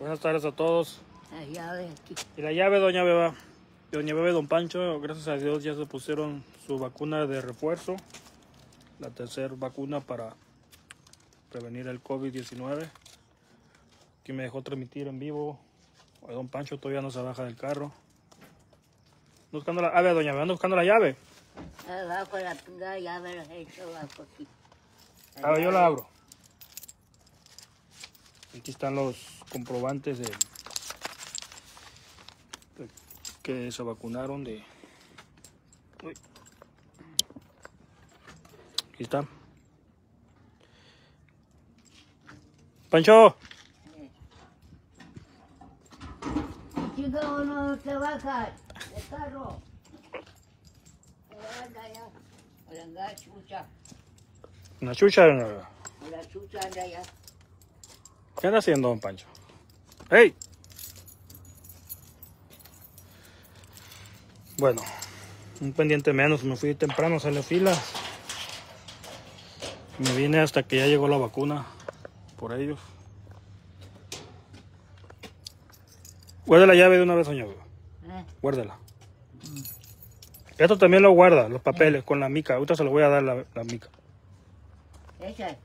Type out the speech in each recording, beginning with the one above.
Buenas tardes a todos. La llave aquí. Y la llave, doña Beba. Doña Beba y don Pancho, gracias a Dios ya se pusieron su vacuna de refuerzo. La tercera vacuna para prevenir el COVID-19. Aquí me dejó transmitir en vivo. Don Pancho todavía no se baja del carro. Buscando la, a ver, doña Beba, ando buscando la llave. Abajo la pingada llave la he hecho abajo aquí. A ver, yo la abro. Aquí están los comprobantes de, de que se vacunaron de. Uy. Aquí está. Pancho, Chica, uno se baja del carro. Anda chucha. una chucha. La chucha anda allá. ¿Qué anda haciendo, don Pancho? ¡Hey! Bueno, un pendiente menos. Me fui temprano a hacerle fila. Me vine hasta que ya llegó la vacuna por ellos. Guarda la llave de una vez, Beba. ¿Eh? Guárdala. Esto también lo guarda, los papeles, con la mica. Ahorita se lo voy a dar la, la mica. Esa.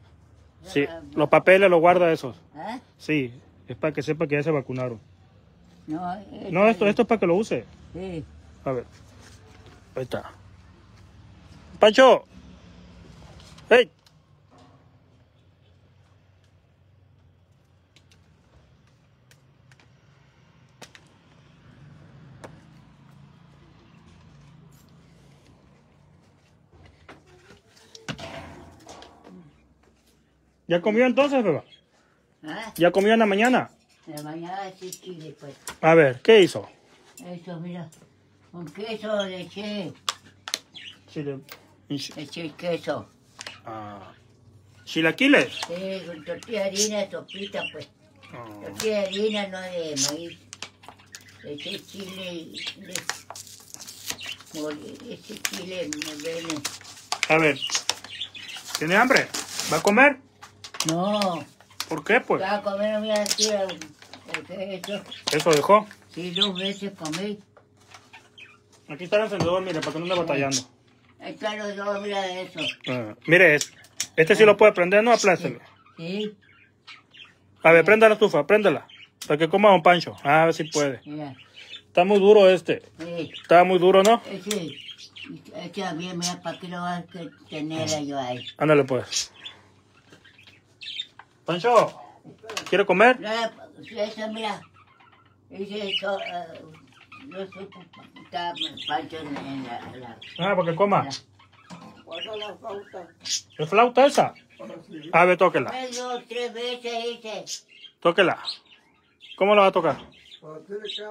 Sí, los papeles los guarda esos. ¿Eh? Sí, es para que sepa que ya se vacunaron. No, esto, esto es para que lo use. Sí. A ver. Ahí está. Pancho. ¡Hey! ¿Ya comió entonces, beba? ¿Eh? ¿Ya comió en la mañana? De mañana sí chile, pues. A ver, ¿qué hizo? Eso, mira. Un queso le eché. Chile. Le eché queso. Ah, chilaquiles. Sí, con tortilla de harina, sopita, pues. Ah, Tortilla de harina, no de maíz. Le eché chile y Ese chile me viene. A ver. ¿Tiene hambre? ¿Va a comer? No, ¿Por qué, pues? estaba comiendo, mira aquí el, el queso. Eso dejó. Sí, dos veces comí. Aquí está el encendedor, mire, para que no ande batallando. Están los dos, mira eso. Ah, mire, este, este sí lo puede prender, no aplástelo. Sí, A ver, prenda la estufa, préndala. Para que coma don Pancho. Ah, a ver si puede. mira. Está muy duro este. Sí, Está muy duro, ¿no? ese. Ese también, mira, ¿para qué lo vas a tener yo ahí? Ándale, pues. Pancho, ¿quiere comer? No, ese, mira. Ese, eso, eh, no sé, está pancho en, en la... Ah, para que coma. La flauta. ¿Es flauta esa? A ver, tóquela. Tres veces. Tóquela. ¿Cómo la va a tocar? Pues.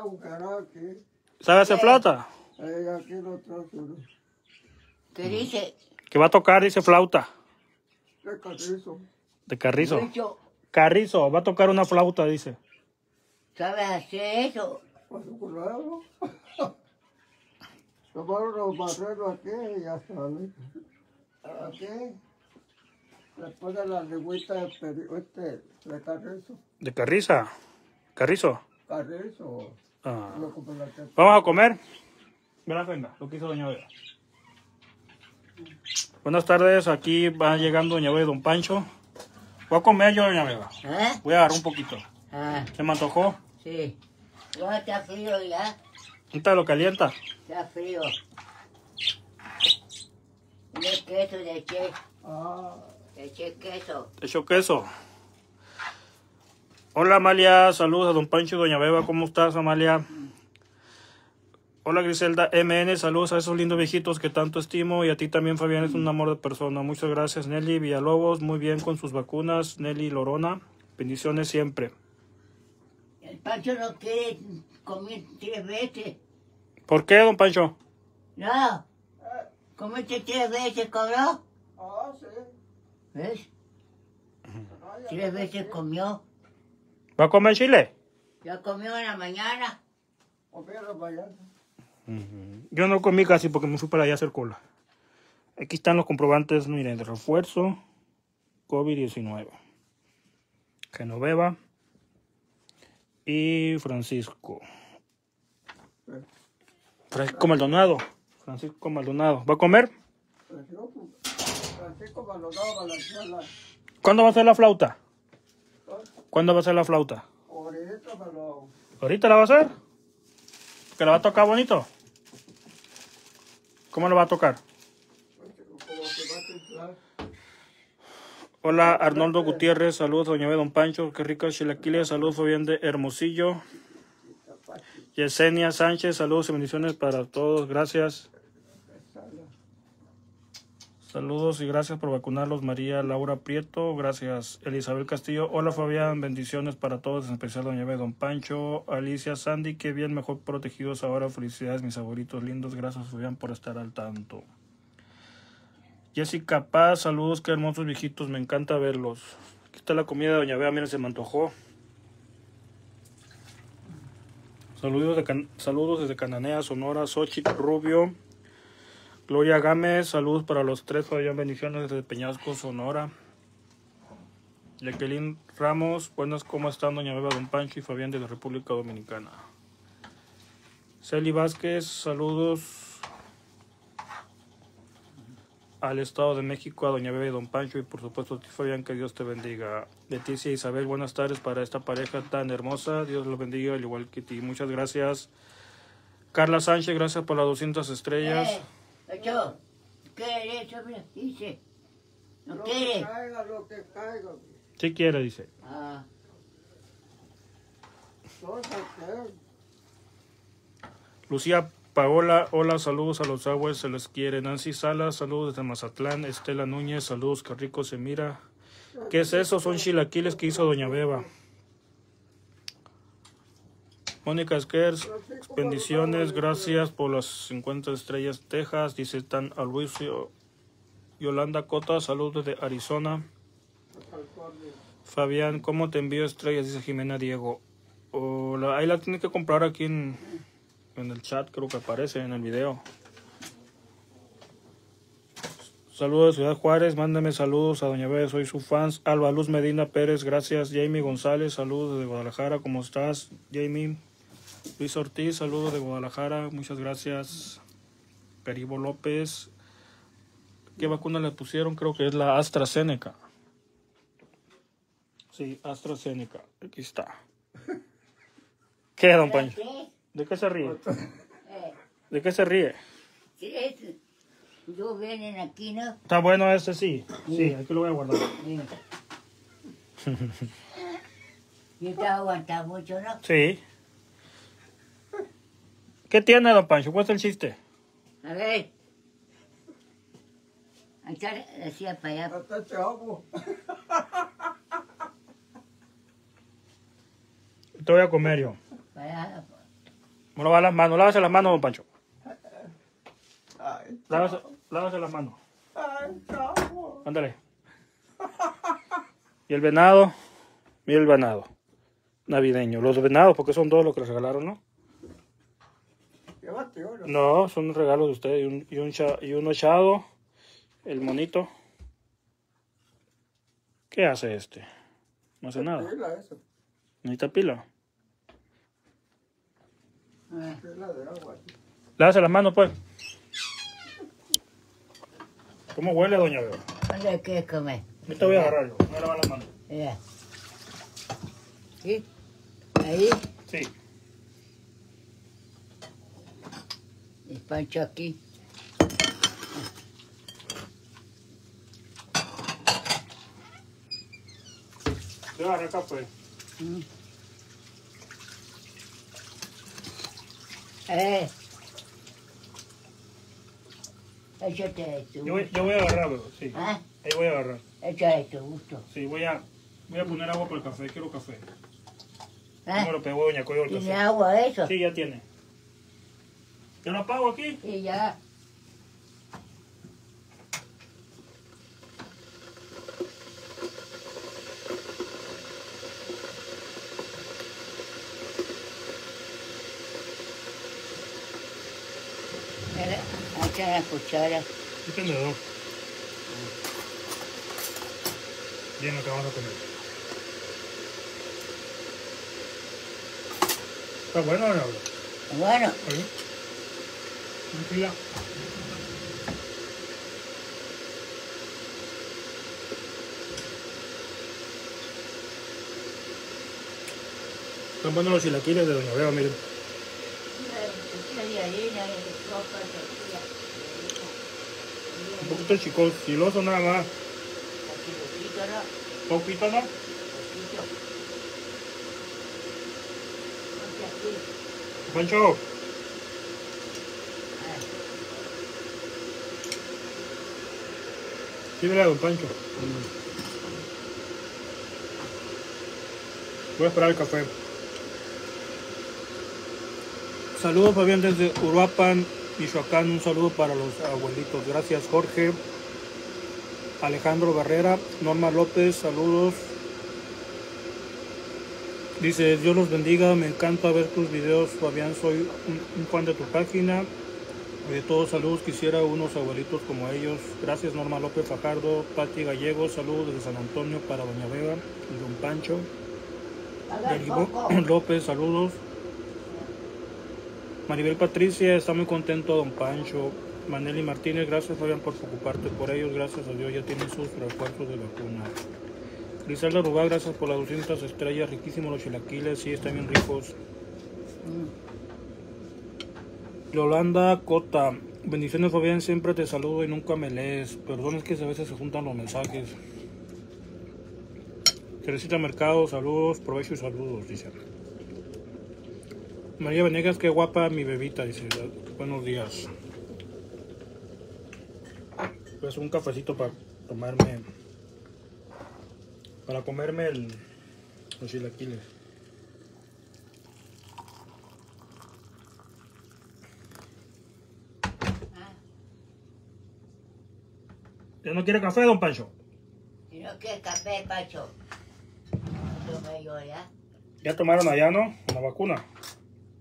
¿Sabe hacer flauta? Uno. ¿Qué dice? Que va a tocar, dice flauta. ¿Qué? De carrizo. Mucho. Carrizo, va a tocar una flauta, dice. ¿Sabes hacer eso? Pues claro. Tomaron los barreros aquí y ya sale. Aquí. Después de la legüita de, este, de carrizo. De carriza. Carrizo. Carrizo. Ah. La Vamos a comer. Verá, venga, lo que hizo Doña Beba. Buenas tardes, aquí va llegando Doña Beba y Don Pancho. Voy a comer yo, Doña Beba. ¿Eh? Voy a agarrar un poquito. Ah, ¿Se me antojó? sí. No, está frío ya. Ahorita lo calienta. Está frío. El queso le eché, le eché queso. Te echo queso. Hola Amalia, saludos a Don Pancho y Doña Beba. ¿Cómo estás, Amalia? Hola Griselda MN, saludos a esos lindos viejitos que tanto estimo y a ti también Fabián, es un amor de persona. Muchas gracias Nelly Villalobos, muy bien con sus vacunas. Nelly Lorona, bendiciones siempre. El Pancho no quiere comer tres veces. ¿Por qué, Don Pancho? No. Comiste tres veces, cobró. ah, sí. ¿Ves? Tres veces comió. ¿Va a comer chile? Ya comió en la mañana. Yo no comí casi porque me fui para allá a hacer cola. Aquí están los comprobantes, miren, de refuerzo COVID-19. Genoveva. y Francisco. Francisco Maldonado. Francisco Maldonado. ¿Va a comer? Francisco, Maldonado Valenzuela. ¿Cuándo va a ser la flauta? ¿Cuándo va a ser la flauta? Ahorita. ¿Ahorita la va a hacer? ¿Que la va a tocar bonito? ¿Cómo la va a tocar? Hola Arnoldo Gutiérrez, saludos doña B, don Pancho, qué rica chilaquiles, saludos Fabián de Hermosillo. Yesenia Sánchez, saludos y bendiciones para todos, gracias. Saludos y gracias por vacunarlos, María Laura Prieto, gracias. Elizabeth Castillo, hola Fabián, bendiciones para todos, en especial doña B, don Pancho, Alicia Sandy, qué bien, mejor protegidos ahora, felicidades mis favoritos lindos, gracias Fabián por estar al tanto. Jessica Paz, saludos, qué hermosos viejitos, me encanta verlos. Aquí está la comida de Doña Bea, miren, se me antojó. Saludos, de saludos desde Cananea, Sonora, Xochitl Rubio, Gloria Gámez, saludos para los tres, Fabián, bendiciones desde Peñasco, Sonora. Jacqueline Ramos, buenas, ¿cómo están Doña Beba, Don Pancho y Fabián de la República Dominicana? Celi Vázquez, saludos al Estado de México, a Doña Bebe y Don Pancho y por supuesto a ti Fabián, que Dios te bendiga. Leticia Isabel, buenas tardes para esta pareja tan hermosa, Dios los bendiga al igual que ti. Muchas gracias. Carla Sánchez, gracias por las 200 estrellas. Eh, Ocho, ¿qué es eso? Mira, dice. ¿No Lo que quiere? caiga, lo que caiga. Si quiere, dice. Ah. Lucía Paola, hola, saludos a los aguas, se les quiere. Nancy Salas, saludos desde Mazatlán. Estela Núñez, saludos, qué rico se mira. ¿Qué es eso? Son chilaquiles que hizo Doña Beba. Mónica Skers, bendiciones, gracias por las 50 estrellas Texas, dice Tan Aloysio. Yolanda Cota, saludos desde Arizona. Fabián, ¿cómo te envío estrellas? Dice Jimena Diego. Ahí la tienes que comprar aquí en, en el chat, creo que aparece en el video. Saludos de Ciudad Juárez, mándame saludos a Doña Bebe, soy su fans. Alba Luz Medina Pérez, gracias. Jamie González, saludos de Guadalajara, ¿cómo estás? Jamie. Luis Ortiz, saludos de Guadalajara, muchas gracias. Peribo López. ¿Qué vacuna le pusieron? Creo que es la AstraZeneca. Sí, AstraZeneca. Aquí está. ¿Qué, don Pancho? ¿De qué se ríe? ¿De qué se ríe? Yo vienen aquí, ¿no? Está bueno este, sí. Sí, aquí lo voy a guardar. Y te aguanta mucho, ¿no? Sí. ¿Qué tiene, don Pancho? ¿Cuál es el chiste? A ver. Está, decía para allá. Hasta te hago. Te voy a comer yo. Para lo va a las manos. Lávase las manos, don Pancho. Ay, Lávase, lávase las manos. ay, chavo. Ándale. Y el venado. Mira el venado. Navideño. Los venados, porque son dos los que les regalaron, ¿no? Llévate uno. No, son un regalo de ustedes. Y, un, y, un y uno echado. El monito. ¿Qué hace este? No hace nada. Pila eso. Necesita pila. Ah, Pila de agua. Lávase las manos, pues. ¿Cómo huele, doña Beba? ¿Dónde quieres comer? Yo te voy a agarrar yo. Me voy a lavar las manos. Mira. ¿Sí? Ahí. Sí. El pancho aquí. Te voy a agarrar acá, pues. Mm. Eh. Échate tu Yo voy, yo voy a agarrarlo, sí. ¿Ah? Ahí voy a agarrar. Échale tu gusto. Sí, voy a, voy a poner agua para el café. Quiero café. ¿Ah? ¿Cómo lo pegó doña Coyo el ¿Tiene agua eso? Sí, ya tiene. ¿Yo lo apago aquí? Y ya. Está la cuchara. Y tenedor. Bien, lo que vamos a comer. Está bueno, doña Beba. Bueno, Sí. Tranquila. Están buenos los chilaquiles de Doña Beba, miren. Un poquito chico, chiloso nada más. Poquito, ¿no? Pancho. Sírvele a don Pancho. Voy a esperar el café. Saludos Fabián desde Uruapan, Michoacán. Un saludo para los abuelitos. Gracias Jorge. Alejandro Barrera, Norma López, saludos. Dice, Dios los bendiga, me encanta ver tus videos, Fabián, soy un, un fan de tu página. De todos saludos, quisiera unos abuelitos como ellos. Gracias Norma López Fajardo, Pati Gallego, saludos desde San Antonio para Doña Beba y Don Pancho. López, saludos. Maribel Patricia, está muy contento Don Pancho. Maneli Martínez, gracias Fabián por preocuparte por ellos, gracias a Dios ya tienen sus refuerzos de vacuna. Griselda Rubá, gracias por las 200 estrellas, riquísimos los chilaquiles, sí, están bien ricos. Yolanda Cota, bendiciones Fabián, siempre te saludo y nunca me lees. Perdón, es que a veces se juntan los mensajes. Teresita Mercado, saludos, provecho y saludos, dice. María Venegas, qué guapa mi bebita, dice. Buenos días. Pues un cafecito para tomarme. Para comerme el, los chilaquiles. ¿Ya no quiere café, don Pancho? Si no quieres café, Pacho. Tomé yo ya. Ya tomaron allá, ¿no? La vacuna.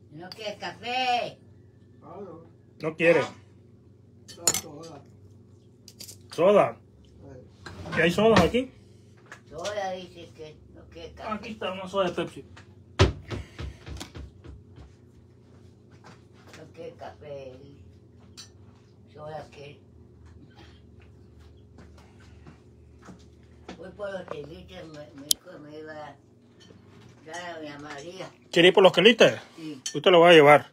Si no quieres café. Claro, No quiere. toda. Soda. Eh, ¿Y hay sodas aquí? Sola dice que no quieres café. Aquí está una soda de Pepsi. No quieres café. Sola que. Voy por los tiliches, me, me dijo que me iba a dar a doña María. ¿Quiere ir por los quelites? Sí, Usted lo va a llevar.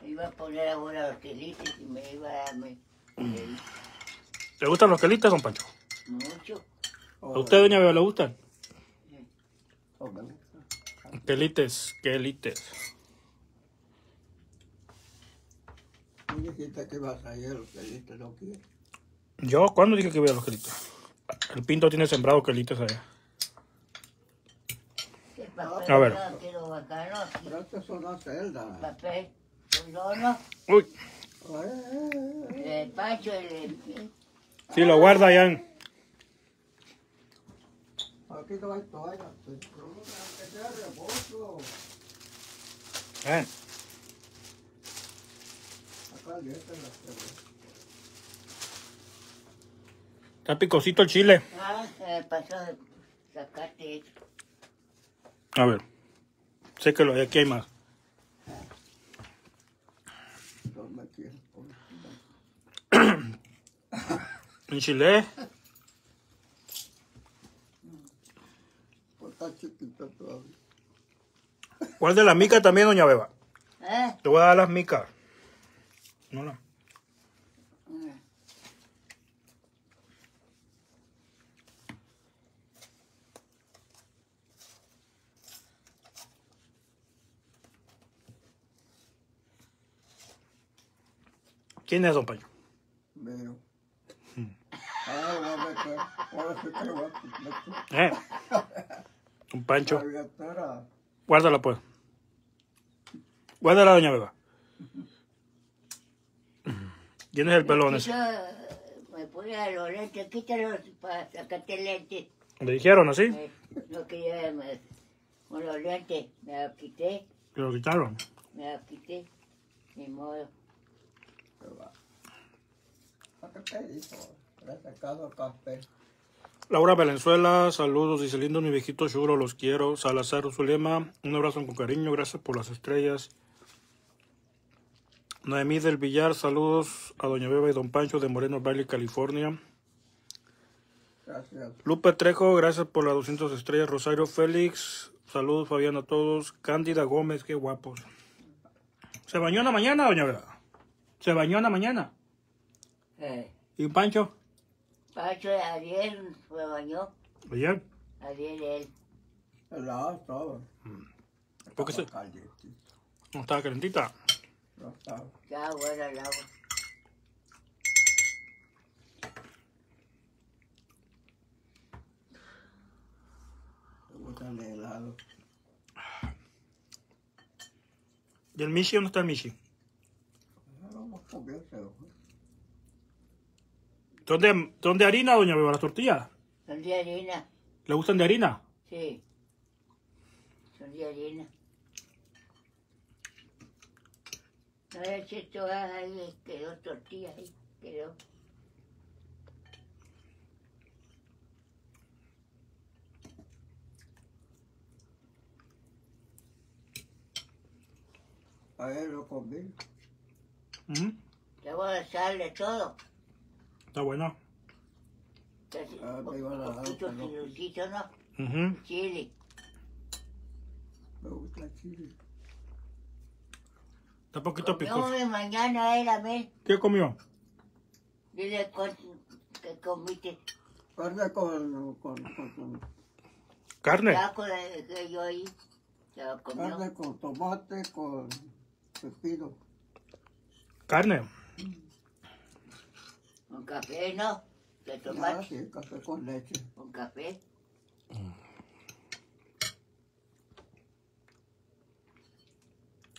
me iba a poner ahora los tiliches y me iba a dar mi- el- ¿Le gustan los quelites, don Pancho? mucho. ¿A usted, doña Beba, le gustan? me gusta. Quelites, quelites. Dijiste que ibas a ir, que dijiste no quieres. ¿Yo? ¿Cuándo dije que voy a los quelites? El pinto tiene sembrado quelites allá. El papel A ver. no quiero bacano, sí, Pero estas son las celdas. papel. Solono, Uy, el Pancho, el, sí, lo guarda allá. en- Aquí no hay reposo. Eh, Acá calientes las celdas. Está picosito el chile. ah, se me pasó de sacarte eso. A ver. Sé que lo de aquí hay más. En chile. Pues está chiquita todavía. Guarde la mica también, doña Beba. ¿Eh? Te voy a dar las micas. No, no. ¿Quién es, don Pancho? Veo. Ah, voy a meter. Ahora sí que lo voy a meter. Eh. Don Pancho. Guárdala, pues. Guárdala, doña Beba. ¿Quién es el pelón ese? Me pone los lentes, quítalos para sacarte lentes. ¿Le dijeron así? Eh, no quería me- con los lentes, me los quité, Que lo quitaron. me los quité, ni modo. Laura Valenzuela, saludos. Dice lindo mi viejito Churo, los quiero. Salazar Zulema, un abrazo con cariño, gracias por las estrellas. Noemí del Villar, saludos a Doña Beba y Don Pancho de Moreno Valley, California. Gracias. Lupe Trejo, gracias por las 200 estrellas. Rosario Félix, saludos Fabián a todos. Cándida Gómez, qué guapos. ¿Se bañó en la mañana, Doña Beba? ¿Se bañó en la mañana? Eh, ¿Y Pancho? Pancho ayer me bañó, Ayer. ayer él. Helado estaba. ¿Por qué se-. ¿No estaba calentita? No estaba. Ya buena el agua. El helado. ¿Y el Michi? ¿Dónde está el Michi? ¿Dónde, ¿Dónde harina, Doña Beba? ¿Las tortillas? Son de harina, ¿Le gustan de harina? sí. Son de harina. Le eché todas ahí, quedó tortillas ahí, quedó. A él lo comí. Ujú. Le voy a echarle todo. Está bueno. Casi Ah, po- me iban a dar poquito otro, ¿no? Ujú. Chile. Me gusta el chile. Está poquito picoso. Mi mañana él a mí. ¿Qué comió? Dile que comiste. Carne con, con, con, con- ¿Carne? Taco de que yo ahí. Se lo comió. carne con tomate, con pepino. ¿Carne? Con café, ¿no? De Ah, sí, café con leche. Con café.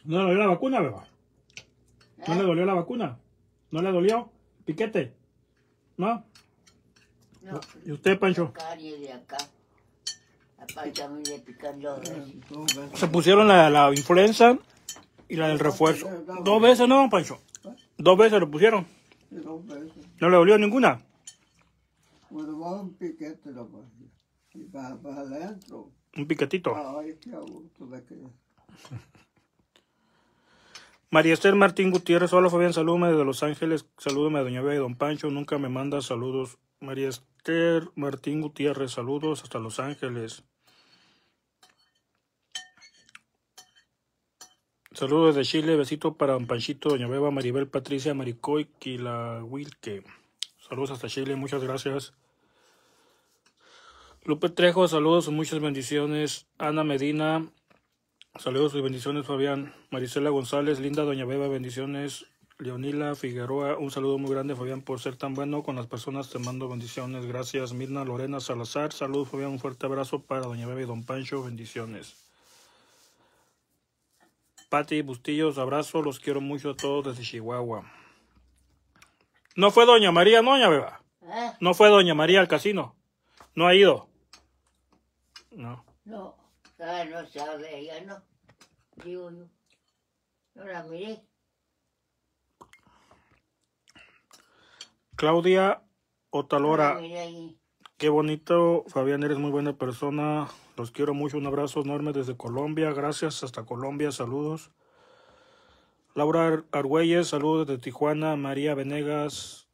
¿No le dolió la vacuna, Beba? ¿No le ¿Eh? dolió la vacuna? ¿No le dolió? ¿Piquete? ¿No? No. ¿Y usted, Pancho? De acá. Se pusieron la, la influenza y la del refuerzo. Dos veces, ¿no, Pancho? Dos veces lo pusieron. Sí, dos veces. ¿No le dolió ninguna? Un piquete nomás. Y va, va adentro. Un piquetito. Ay, qué gusto me quedé. María Esther Martín Gutiérrez, hola Fabián, salúdame desde Los Ángeles, salúdame a Doña Bea y Don Pancho, nunca me manda saludos. María Esther Martín Gutiérrez, saludos hasta Los Ángeles. Saludos desde Chile, besito para Panchito, Doña Beba, Maribel Patricia, Maricoy, Kila Wilke. Saludos hasta Chile, muchas gracias. Lupe Trejo, saludos y muchas bendiciones. Ana Medina, Saludos y bendiciones, Fabián. Marisela González, linda Doña Beba, bendiciones. Leonila Figueroa, un saludo muy grande, Fabián, por ser tan bueno con las personas. Te mando bendiciones. Gracias, Mirna Lorena Salazar. Saludos, Fabián. Un fuerte abrazo para Doña Beba y Don Pancho. Bendiciones. Pati Bustillos, abrazo. Los quiero mucho a todos desde Chihuahua. No fue Doña María, no, Doña Beba. ¿Eh? No fue Doña María al casino. No ha ido. No. No. Ah, no sabe, ella no. Digo yo. No la miré. Claudia No Otalora. la miré ahí. Qué bonito, Fabián, eres muy buena persona. Los quiero mucho. Un abrazo enorme desde Colombia. Gracias, hasta Colombia. Saludos. Laura Ar- Argüelles, saludos desde Tijuana. María Venegas.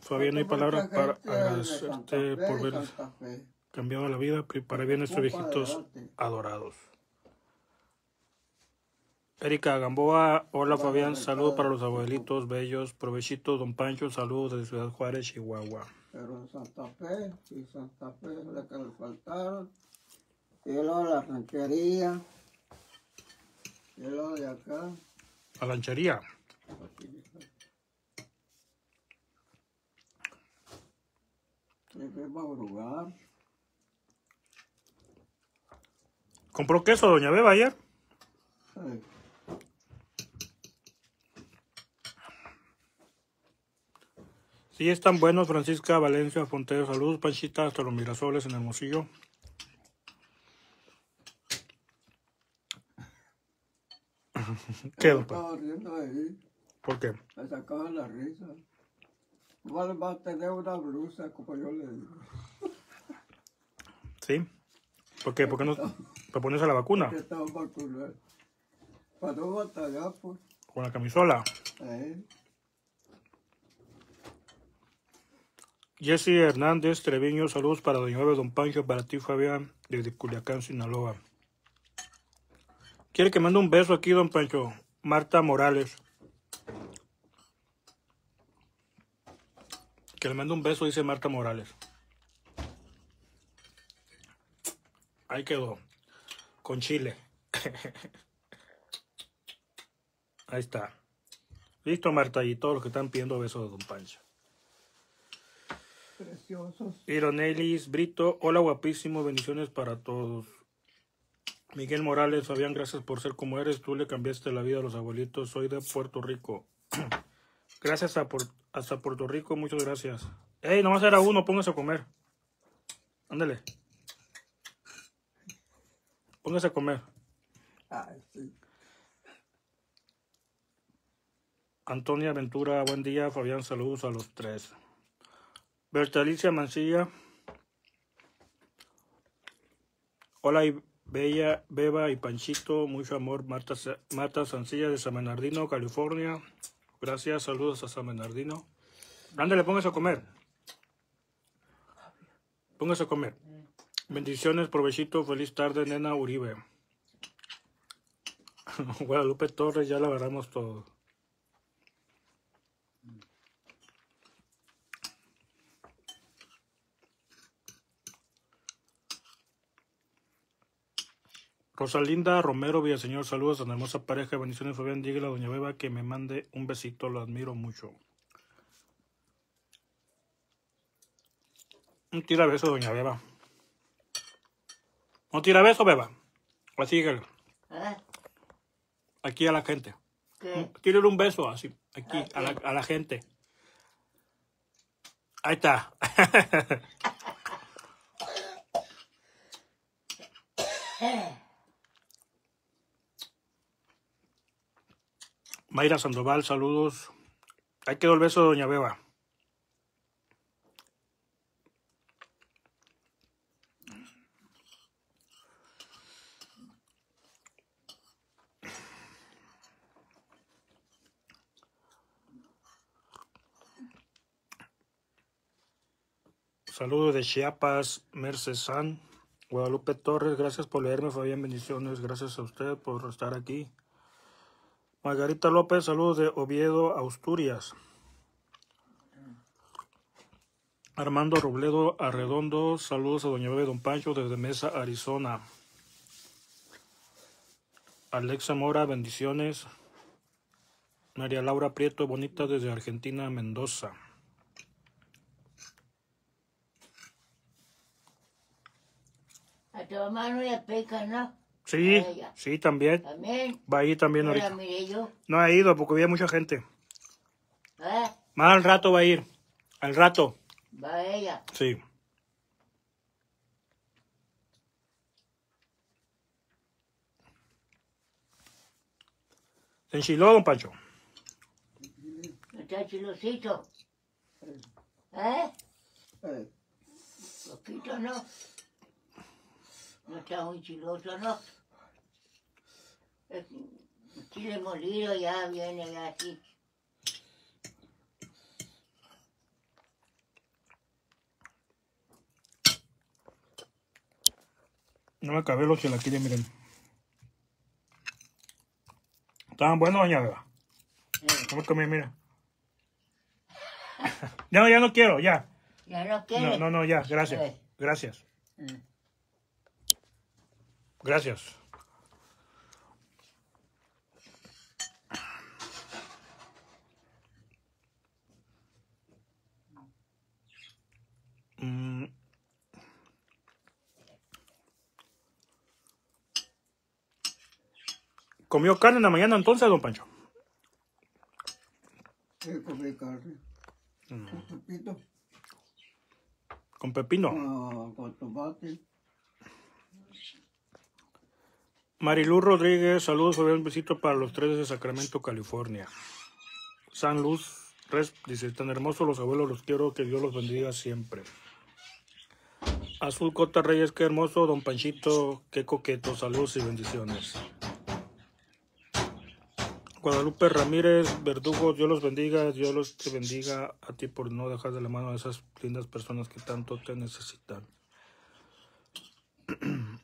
Fabián, hay palabras para agradecerte por ver cambiado la vida. Para bien nuestros viejitos adorados. Erika Gamboa, hola Fabián, saludos para los abuelitos bellos. Provechito, don Pancho, saludos desde Ciudad Juárez, Chihuahua. Pero en Santa Fe, y Santa Fe es la que le faltaron. Y luego la ranchería. Y luego de acá. La lanchería. Y fuimos a madrugar. ¿Compró queso, doña Beba, ayer? Sí, están buenos. Francisca Valencia Fontero, saludos. Panchita, hasta los Mirasoles en Hermosillo. ¿Qué, Estaba riendo ahí. ¿Por qué? Me sacaban la risa. Va a tener una blusa, como yo le digo. ¿Sí? ¿Por qué? ¿Por qué no? ¿Para ponerse la vacuna? Que estaba vacunado. Para no batallar, pues. Con la camisola. Eh, Jesse Hernández Treviño, saludos para Doña Bebe, Don Pancho, para ti Fabián, desde Culiacán, Sinaloa. ¿Quiere que mande un beso aquí, Don Pancho? Marta Morales. Que le mande un beso, dice Marta Morales. Ahí quedó. Con chile. Ahí está. Listo, Marta, y todos los que están pidiendo besos de Don Pancho. Preciosos. Ironelis Brito, hola guapísimo, bendiciones para todos. Miguel Morales, Fabián, gracias por ser como eres. Tú le cambiaste la vida a los abuelitos. Soy de Puerto Rico. gracias a por- hasta Puerto Rico, muchas gracias. Ey, nomás era uno, póngase a comer. Ándale. Póngase a comer. Ay, sí. Antonia Ventura, buen día. Fabián, saludos a los tres. Bertalicia Mancilla. Hola, y Bella, Beba y Panchito. Mucho amor. Marta, Marta Sancilla de San Bernardino, California. Gracias, saludos a San Bernardino. Ándale, póngase a comer. Póngase a comer. Bendiciones, provechito. Feliz tarde, nena Uribe. Guadalupe Torres, ya la agarramos todo. Rosalinda Romero Villaseñor, saludos a la hermosa pareja, bendiciones Fabián, dígale a doña Beba que me mande un besito, lo admiro mucho. Un tira beso, doña Beba. Un tira beso, Beba. Así, dígale, ¿Eh? aquí a la gente. ¿Qué? Tírale un beso, así, aquí, a la, a la gente. Ahí está. Mayra Sandoval, saludos. Ahí quedó el beso Doña Beba. Saludos de Chiapas, Mercesan, Guadalupe Torres, gracias por leerme, Fabián, bendiciones, gracias a usted por estar aquí. Margarita López, saludos de Oviedo, Asturias. Armando Robledo Arredondo, saludos a Doña Bebe Don Pancho desde Mesa, Arizona. Alexa Mora, bendiciones. María Laura Prieto, bonita desde Argentina, Mendoza. A tu mamá no le pica, ¿no? Sí, sí, también. También. Va a ir también ahorita. miré yo. No ha ido porque había mucha gente. ¿Eh? Más al rato va a ir. Al rato, Va ella. sí. Se enchiló, don Pancho. No está chilosito. ¿Eh? Eh, Poquito no. No está muy chiloso, ¿no? Chile molido ya viene ya así. No me acabé los chilaquiles, miren. Estaban buenos, doña Beba. No me comí, mira. No, ya no quiero, ya. ya no No, quiere. no, no, ya. Gracias. Eh. Gracias. Mm. Gracias. Mm. ¿Comió carne en la mañana entonces, don Pancho? sí, comí carne. Mm. Un poquito. ¿Con pepino? ah, con tomate. Mariluz Rodríguez, saludos, Fabián, un besito para los tres de Sacramento, California. San Luz, Res dice, tan hermosos los abuelos, los quiero, que Dios los bendiga siempre. Azul Cota Reyes, qué hermoso, don Panchito, qué coqueto, saludos y bendiciones. Guadalupe Ramírez, Verdugo, Dios los bendiga, Dios los te bendiga a ti por no dejar de la mano a esas lindas personas que tanto te necesitan.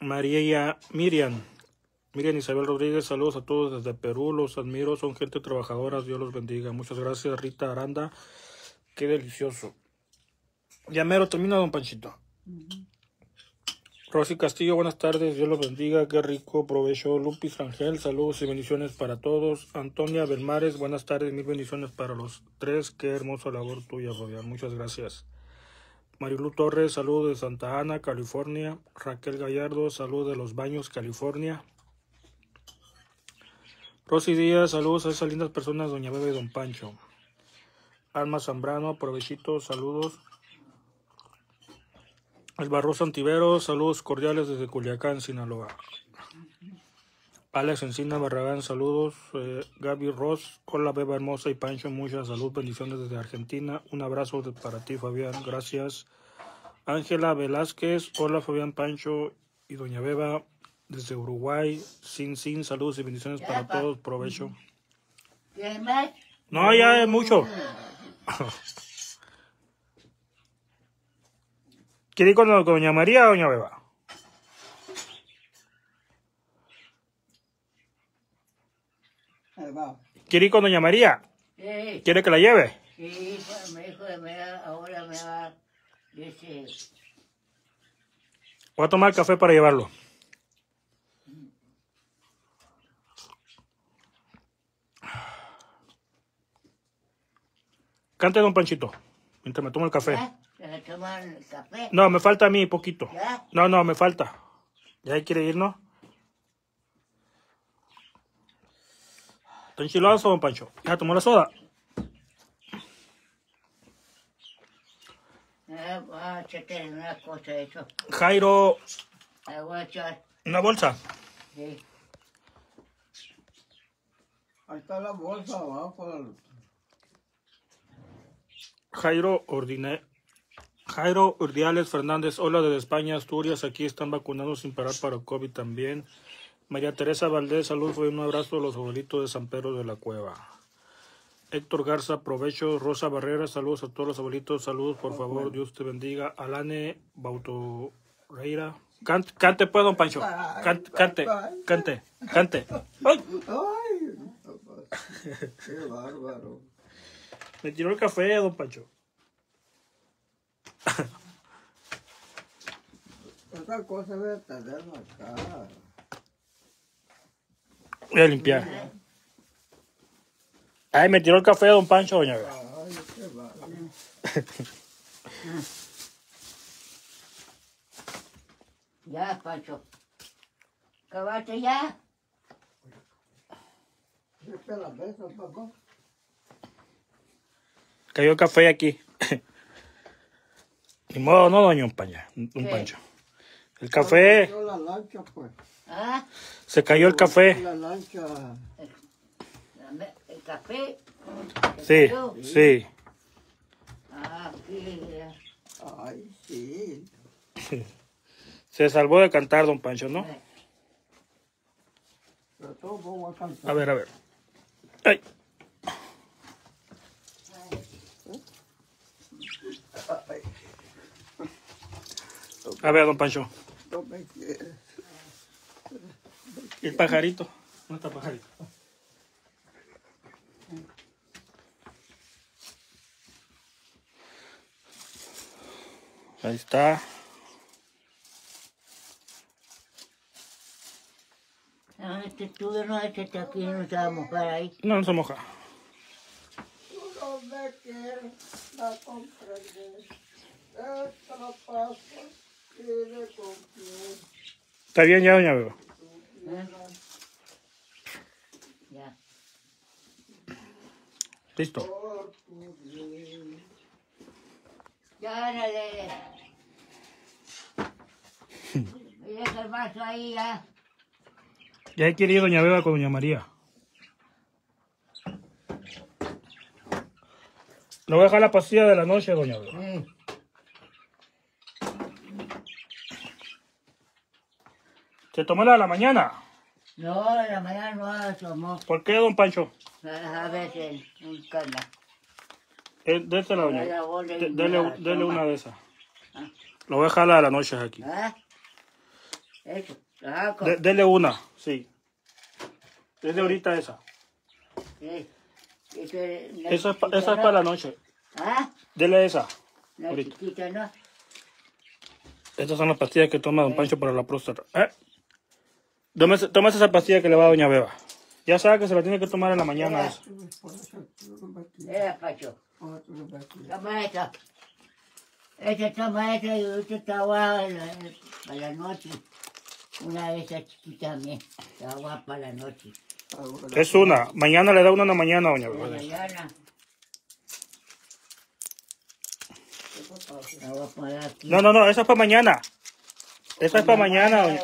María Miriam, Miriam Isabel Rodríguez, saludos a todos desde Perú, los admiro, son gente trabajadora, Dios los bendiga. Muchas gracias, Rita Aranda, qué delicioso. Ya mero termina, don Panchito. Rosy Castillo, buenas tardes, Dios los bendiga, qué rico provecho. Lupis Rangel, saludos y bendiciones para todos. Antonia Belmares, buenas tardes, mil bendiciones para los tres, qué hermosa labor tuya, Fabián, muchas gracias. Marilu Torres, saludos de Santa Ana, California. Raquel Gallardo, saludos de Los Baños, California. Rosy Díaz, saludos a esas lindas personas, Doña Bebe y Don Pancho. Alma Zambrano, provechito, saludos. El Barroso Antivero, saludos cordiales desde Culiacán, Sinaloa. Alex Encina Barragán, saludos. Eh, Gaby Ross, hola Beba Hermosa y Pancho, mucha salud, bendiciones desde Argentina. Un abrazo de- para ti, Fabián, gracias. Ángela Velázquez, hola Fabián Pancho y Doña Beba desde Uruguay. Sin, sin, saludos y bendiciones Ya, para pa. todos, provecho. No, ya es mucho. ¿Quiere ir con, Doña María o Doña Beba? ¿Quiere ir con Doña María? Sí, ¿Quiere que la lleve? sí, pues dijo que me da, ahora me va, dice, Voy a tomar café para llevarlo. Cante, don Panchito, mientras me tomo el café. ¿ya? ¿Se toman el café? No, me falta a mí poquito. ¿Ya? No, no, me falta. ¿Ya quiere ir, no? ¿Está enchilazo, don Pancho? ¿Ya tomó la soda? Ah, voy a echarte una cosa de eso. Jairo, La voy a echar, una bolsa. sí. Ahí está la bolsa abajo. Jairo Ordine... Jairo Urdiales Fernández, hola desde España, Asturias, aquí están vacunando sin parar para COVID también. María Teresa Valdés, salud, fue un abrazo a los abuelitos de San Pedro de la Cueva. Héctor Garza, provecho. Rosa Barrera, saludos a todos los abuelitos, saludos, por favor, Dios te bendiga. Alane Bautoreira. Cante, cante pues, don Pancho. Cante, cante, cante, cante. ¡Ay! ¡Ay! ¡Qué bárbaro! Me tiró el café, don Pancho. Esa cosa debe tenerla acá. Voy a limpiar. Ay, me tiró el café, don Pancho, doña. Ay, qué bárbaro. Ya, Pancho. ¿Acabaste ya? Papá. Cayó el café aquí. Ni modo, no, doña Paña, don ¿Qué? Pancho. El café, Yo la lancha, pues. ¿Ah? se cayó el café. La lancha. ¿El café? Sí, cayó? sí. Ah, sí, ya. Ay, sí. Se salvó de cantar, don Pancho, ¿no? Pero todo a cantar. A ver, a ver. Ay. A ver, don Pancho. No me quieres. El pajarito. ¿Dónde está el pajarito? Ahí está. Ah, este estudio no es este aquí, no se va a mojar ahí. No, no se moja. Tú no me quieres, la comprendes. Esta la Está bien ya, doña Beba. ¿eh? Ya. Listo. Por tu bien. Ya, órale. Y deja el vaso ahí, ya. Ya quiere ir doña Beba con doña María. Le voy a dejar la pastilla de la noche, doña Beba. ¿Se tomó la de la mañana? No, en la mañana no la tomó. ¿Por qué, don Pancho? A veces, un cana. Eh, Dese la doña. La De- Dele, la una de esas. Ah. Lo voy a dejar la de la noche aquí. ¿Ah? Eso. De- dele una, sí. Dele ahorita esa. Sí. La Esa es, esa es ¿no? para la noche. ¿Ah? Dele esa. La ahorita. chiquita, ¿no? Estas son las pastillas que toma don Pancho para la próstata. ¿Eh? Tómese, tómese esa pastilla que le va a doña Beba. Ya sabe que se la tiene que tomar en la mañana. eso. Era Pacho. Toma esta. Esta toma esta y esta está guapa para la noche. Una de esas chiquitas mía. Está guapa para la noche. Es una. Mañana le da una en la mañana, doña Para Beba. mañana. No, no, no, esa es para mañana. Esa es para mañana, doña.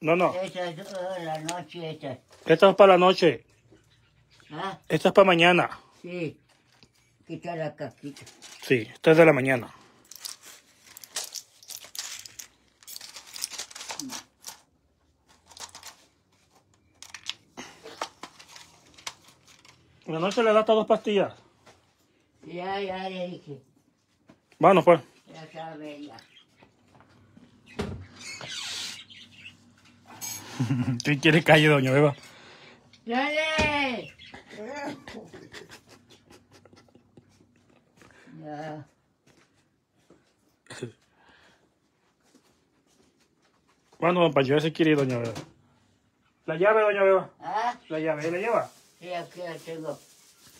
No, no. Esa es la noche esta. Esta es para la noche. ¿Ah? Esta es para mañana. Sí. Quita la casquita. Sí, esta es de la mañana. La noche le da estas dos pastillas. Ya, ya le dije. Bueno, pues. Ya sabe ya. ¿Qué quiere calle, doña Beba? ¡Dale! Ya. Bueno, don Pancho, ya se quiere ir, doña Beba. La llave, doña Beba. ¿Ah? La llave, ¿la lleva? Sí, aquí la tengo.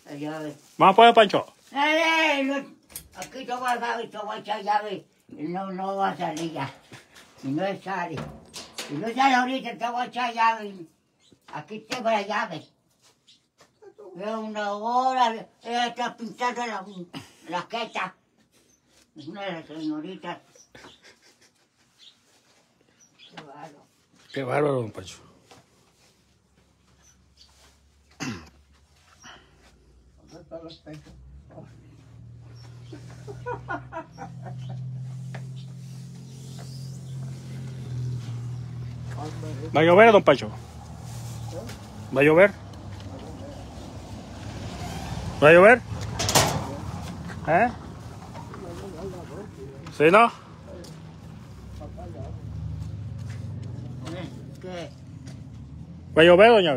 La llave. Vamos pues, Pancho. ¡Dale! No, aquí toma la llave, toma esa llave. Y No, no va a salir ya. Y no sale. Y no sale ahorita, toma esa llave. Aquí tengo la llave. Veo una hora, ella está pintando la, la queta. Es una de las señoritas. Qué bárbaro. Qué bárbaro, don Pancho. ¿dónde está el ¿Va a llover, don Pancho? ¿Va a llover? ¿Va a llover? ¿Eh? ¿Sí, no? ¿Va a llover, doña?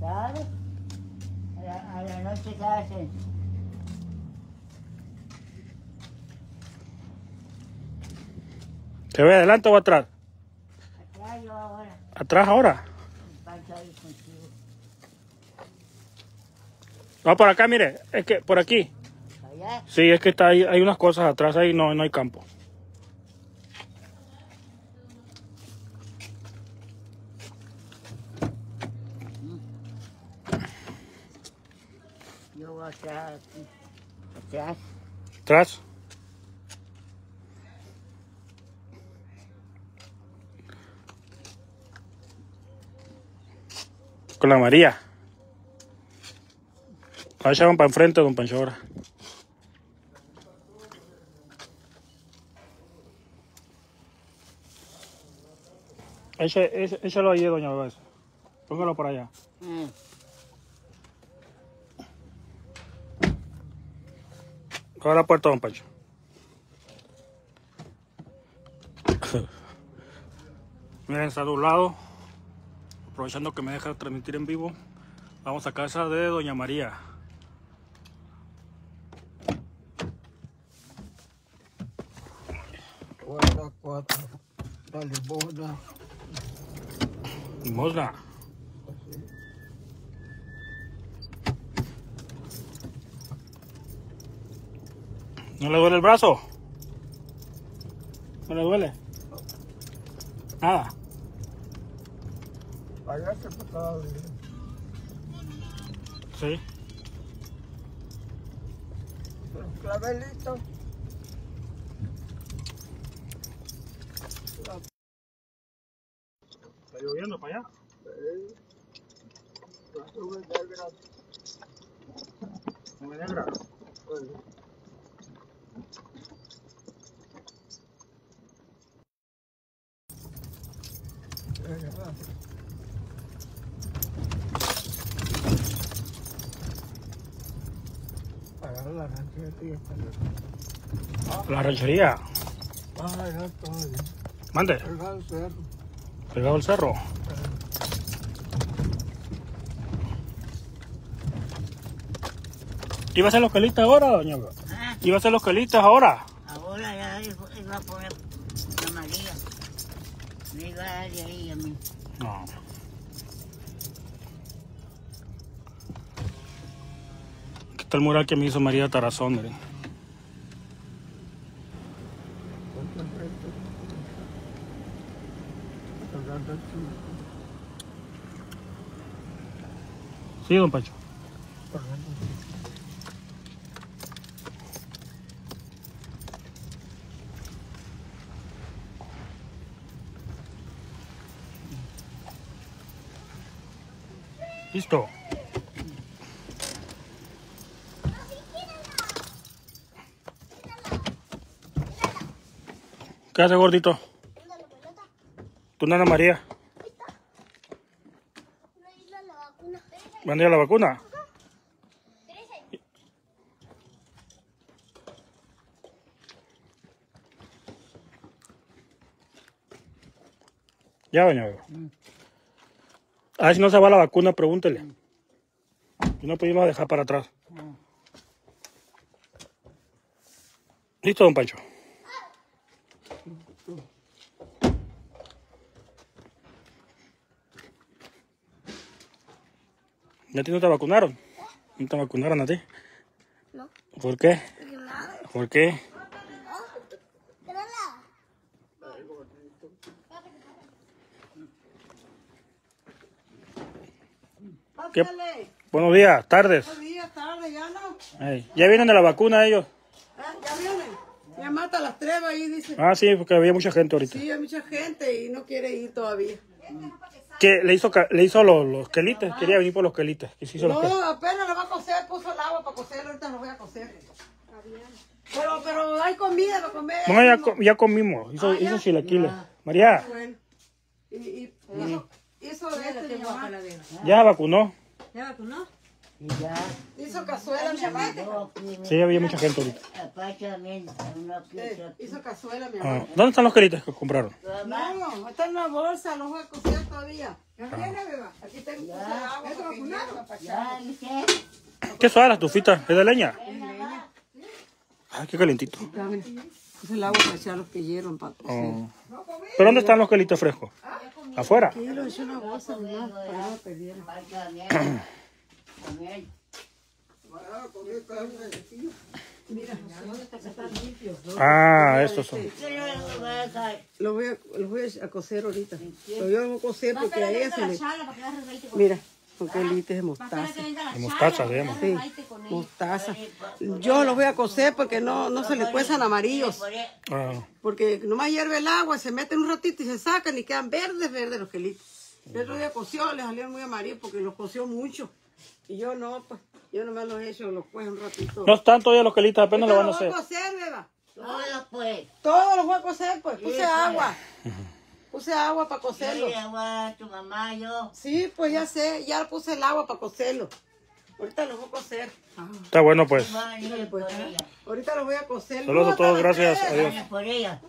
¿Sabes? A la, noche se hacen. ¿Se ve adelante o atrás? ¿Atrás ahora? No, por acá, mire. Es que por aquí. Sí, es que está ahí, hay unas cosas atrás ahí, no, no hay campo. Yo voy atrás. Atrás. ¿Atrás? Con la María. Van para enfrente, don Pancho, ahora. Échalo ahí, doña Bebés. Póngalo por allá. Mm. La puerta, don Pancho. Miren, está de un lado. Aprovechando que me deja transmitir en vivo. Vamos a casa de Doña María. Guarda cuatro. La limosna. Limosna. ¿No le duele el brazo? ¿No le duele? Nada. Allá se pasaba bien. Sí. Los clavelitos. Está lloviendo para allá. eh, Las nubes negras. Nube negra. Para la ranchería. La ranchería. Mande, Pegado al cerro. pegado al cerro. ¿Iba a hacer los quelitas ahora, doña? Ah, ¿Iba a hacer los quelitas ahora? ahora ya iba iba a poner la María. Me iba a dar de ahí a mí. No. Aquí está el mural que me hizo María Tarazón, miren. Ponte enfrente. Cargando el chico. Sí, don Pancho. Listo. ¿Qué hace gordito? ¿Tu nana María? ¿Van a ir a la vacuna? Ya, doña Beba. A ver si no se va la vacuna, pregúntele. Si no, pues yo lo voy a dejar para atrás. Listo, don Pancho. ¿Ya a ti no te vacunaron? ¿No te vacunaron a ti? No. ¿Por qué? ¿Por qué? ¿Qué? Buenos días, tardes. Buenos días, tarde, ya no. Ey, ¿Ya vienen de la vacuna ellos? Ah, Ya vienen. Ya mata las tres ahí, dice. Ah, sí, porque había mucha gente ahorita. Sí, hay mucha gente y no quiere ir todavía. ¿Qué? ¿Le hizo, ca- le hizo los, los quelites? Quería venir por los quelites. ¿Qué se hizo los No, quelites? apenas lo va a coser, puso el agua para coser, ahorita lo voy a coser. Pero, pero hay comida para comer. No, ya, co- ya comimos. Hizo, Ah, ya. hizo chilaquiles. María, Bueno. Y, y hizo, hizo este, mi mamá. ¿ya vacunó? Y ya, Hizo cazuela, mi aquí, Sí, había mucha gente ahorita. Apache también, uno otro hizo cazuela, mi Ah, mamá. ¿Dónde están los quelites que compraron? No, está en la bolsa, los voy a coser todavía. ¿Ya viene, beba? Aquí tengo agua. ¿viste? ¿Qué son las tufitas? ¿Es de leña? Ay, qué calentito. Es el agua para echar los que hiervan para. Oh. ¿Pero dónde están los quelites frescos? ¿Afuera? Aquí lo eché una bolsa nomás para no lo. Ah, estos son. Lo voy a, lo voy a coser ahorita. Lo voy a coser porque a ella se le... Mira, porque el de mostaza. De mostaza, se llama. Sí, mostaza. Yo los voy a coser porque no, no se le cuezan amarillos. Ah, Porque nomás hierve el agua, se meten un ratito y se sacan y quedan verdes, verdes los quelitos. El otro día coció, le salieron muy amarillos porque los coció mucho. Y yo no, pues, yo nomás los he hecho, los cuejo un ratito. no están todavía los quelites, apenas lo van a los voy hacer. a coser, beba. todo pues. Todos los voy a coser, pues. Puse agua. Puse agua para Yo cocerlos. le agua tu mamá, yo. Sí, pues ya sé, ya puse el agua para cocerlo. Ahorita los voy a coser. Está bueno, pues. Por ella. Ahorita los voy a coser. Saludos a todos, las gracias. Adiós. Por ella.